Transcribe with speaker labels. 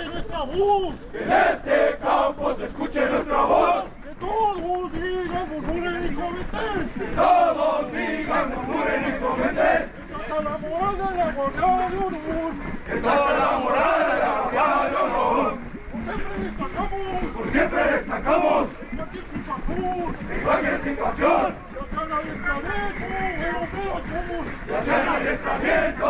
Speaker 1: escuche nuestra voz.
Speaker 2: Que en este campo se escuche nuestra voz.
Speaker 1: Que todos digan, murmuren y comenten.
Speaker 2: Que todos digan, murmuren y comenten.
Speaker 1: Esta la morada de la guardia de honor.
Speaker 2: Esta la morada de la guardia de honor.
Speaker 1: Por siempre destacamos.
Speaker 2: Por siempre destacamos.
Speaker 1: En cualquier situación.
Speaker 2: En cualquier situación.
Speaker 1: Ya sea en adiestramiento, somos.
Speaker 2: Ya sea en adiestramiento,